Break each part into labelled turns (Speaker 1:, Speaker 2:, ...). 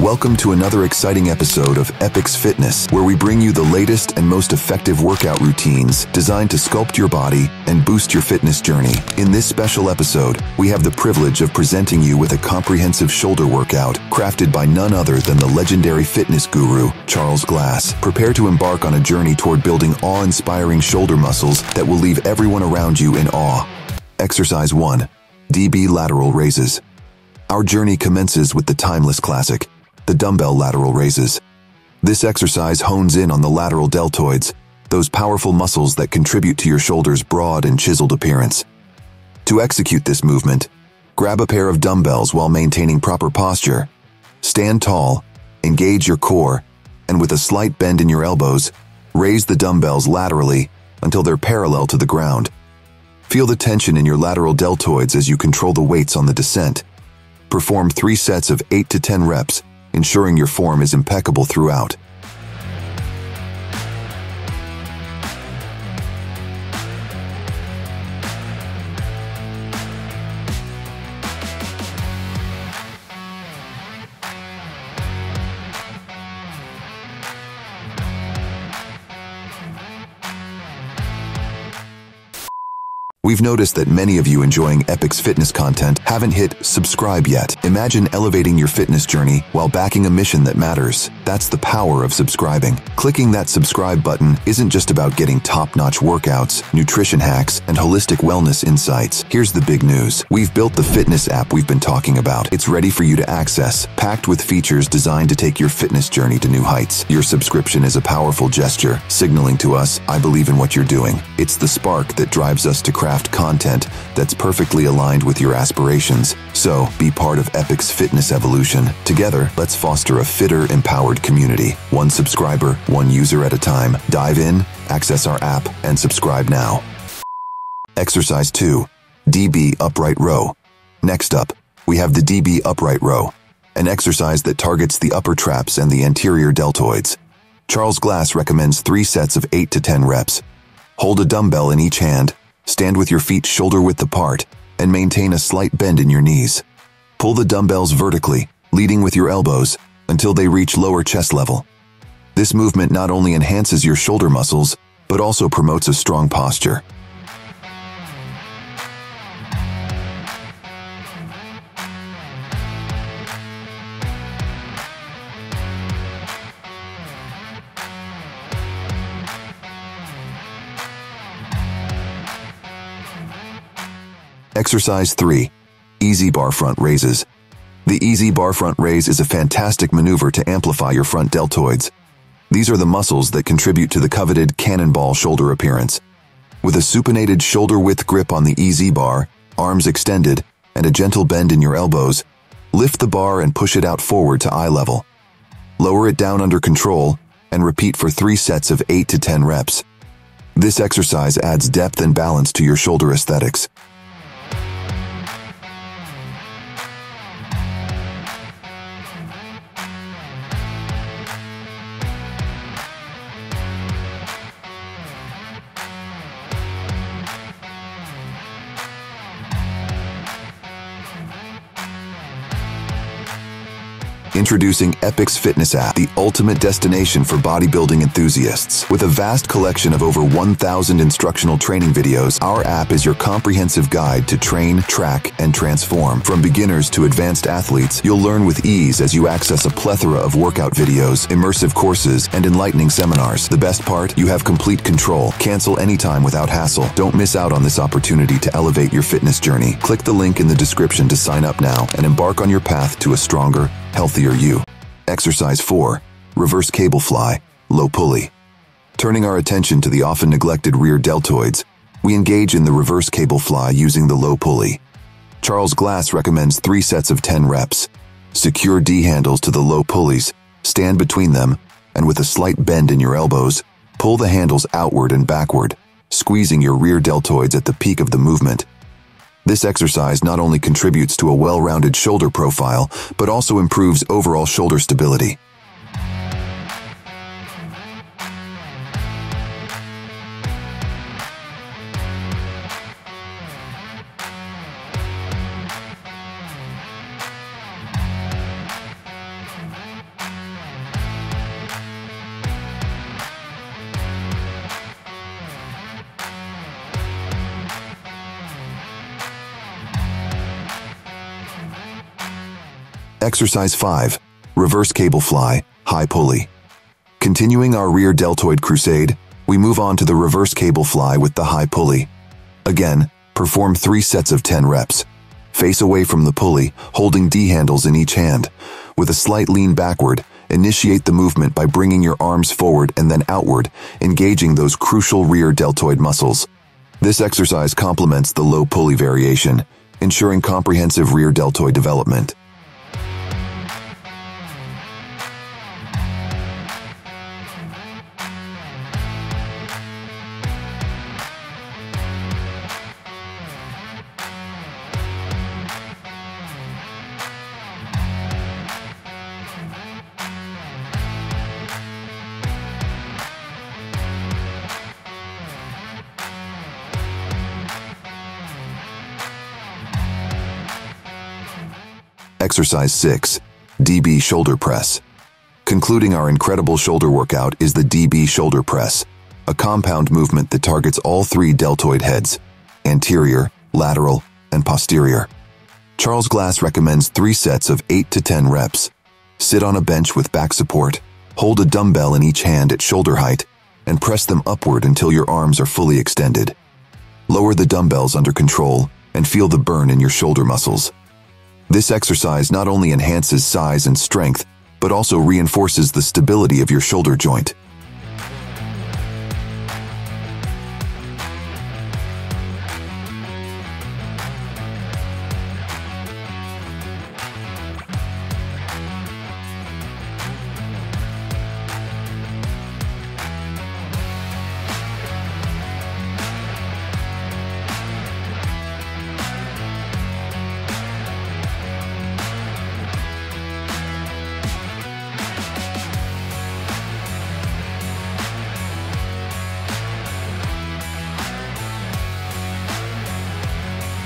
Speaker 1: Welcome to another exciting episode of Epic's Fitness, where we bring you the latest and most effective workout routines designed to sculpt your body and boost your fitness journey. In this special episode, we have the privilege of presenting you with a comprehensive shoulder workout crafted by none other than the legendary fitness guru, Charles Glass. Prepare to embark on a journey toward building awe-inspiring shoulder muscles that will leave everyone around you in awe. Exercise 1. DB Lateral Raises. Our journey commences with the timeless classic, the dumbbell lateral raises. This exercise hones in on the lateral deltoids, those powerful muscles that contribute to your shoulder's broad and chiseled appearance. To execute this movement, grab a pair of dumbbells while maintaining proper posture. Stand tall, engage your core, and with a slight bend in your elbows, raise the dumbbells laterally until they're parallel to the ground. Feel the tension in your lateral deltoids as you control the weights on the descent. Perform three sets of 8 to 10 reps ensuring your form is impeccable throughout. We've noticed that many of you enjoying Epic's fitness content haven't hit subscribe yet. Imagine elevating your fitness journey while backing a mission that matters. That's the power of subscribing. Clicking that subscribe button isn't just about getting top-notch workouts, nutrition hacks, and holistic wellness insights. Here's the big news. We've built the fitness app we've been talking about. It's ready for you to access, packed with features designed to take your fitness journey to new heights. Your subscription is a powerful gesture, signaling to us, I believe in what you're doing. It's the spark that drives us to craft craft content that's perfectly aligned with your aspirations. So, be part of Epic's fitness evolution. Together, let's foster a fitter, empowered community. One subscriber, one user at a time. Dive in, access our app, and subscribe now. Exercise 2. DB Upright Row. Next up, we have the DB Upright Row, an exercise that targets the upper traps and the anterior deltoids. Charles Glass recommends three sets of 8 to 10 reps. Hold a dumbbell in each hand Stand with your feet shoulder width apart and maintain a slight bend in your knees. Pull the dumbbells vertically, leading with your elbows, until they reach lower chest level. This movement not only enhances your shoulder muscles, but also promotes a strong posture. Exercise 3. EZ Bar Front Raises. The EZ Bar Front Raise is a fantastic maneuver to amplify your front deltoids. These are the muscles that contribute to the coveted cannonball shoulder appearance. With a supinated shoulder width grip on the EZ bar, arms extended, and a gentle bend in your elbows, lift the bar and push it out forward to eye level. Lower it down under control and repeat for three sets of 8 to 10 reps. This exercise adds depth and balance to your shoulder aesthetics. Introducing Epix Fitness app, the ultimate destination for bodybuilding enthusiasts. With a vast collection of over 1,000 instructional training videos, our app is your comprehensive guide to train, track, and transform. From beginners to advanced athletes, you'll learn with ease as you access a plethora of workout videos, immersive courses, and enlightening seminars. The best part? You have complete control. Cancel anytime without hassle. Don't miss out on this opportunity to elevate your fitness journey. Click the link in the description to sign up now and embark on your path to a stronger, healthier you. Exercise 4. Reverse cable fly, low pulley. Turning our attention to the often neglected rear deltoids, we engage in the reverse cable fly using the low pulley. Charles Glass recommends three sets of 10 reps. Secure D handles to the low pulleys, stand between them, and with a slight bend in your elbows, pull the handles outward and backward, squeezing your rear deltoids at the peak of the movement. This exercise not only contributes to a well-rounded shoulder profile, but also improves overall shoulder stability. Exercise 5. Reverse cable fly, high pulley. Continuing our rear deltoid crusade, we move on to the reverse cable fly with the high pulley. Again, perform three sets of 10 reps. Face away from the pulley, holding D handles in each hand. With a slight lean backward, initiate the movement by bringing your arms forward and then outward, engaging those crucial rear deltoid muscles. This exercise complements the low pulley variation, ensuring comprehensive rear deltoid development. Exercise 6. DB Shoulder Press. Concluding our incredible shoulder workout is the DB Shoulder Press, a compound movement that targets all three deltoid heads, anterior, lateral, and posterior. Charles Glass recommends three sets of 8 to 10 reps. Sit on a bench with back support, hold a dumbbell in each hand at shoulder height, and press them upward until your arms are fully extended. Lower the dumbbells under control and feel the burn in your shoulder muscles. This exercise not only enhances size and strength, but also reinforces the stability of your shoulder joint.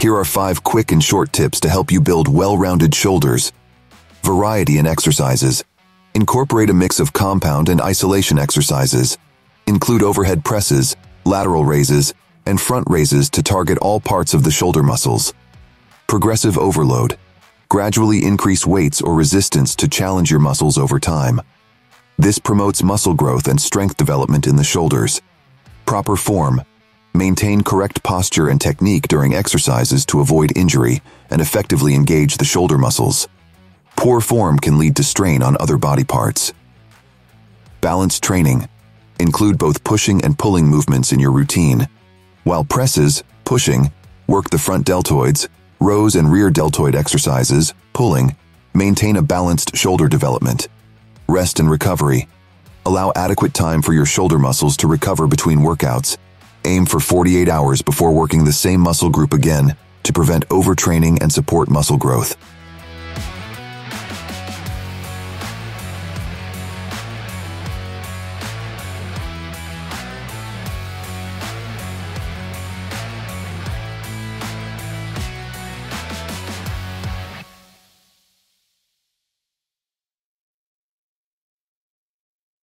Speaker 1: Here are five quick and short tips to help you build well-rounded shoulders. Variety in exercises. Incorporate a mix of compound and isolation exercises. Include overhead presses, lateral raises, and front raises to target all parts of the shoulder muscles. Progressive overload. Gradually increase weights or resistance to challenge your muscles over time. This promotes muscle growth and strength development in the shoulders. Proper form. Maintain correct posture and technique during exercises to avoid injury and effectively engage the shoulder muscles. Poor form can lead to strain on other body parts. Balanced training. Include both pushing and pulling movements in your routine. While presses, pushing, work the front deltoids, rows and rear deltoid exercises, pulling, maintain a balanced shoulder development. Rest and recovery. Allow adequate time for your shoulder muscles to recover between workouts Aim for 48 hours before working the same muscle group again to prevent overtraining and support muscle growth.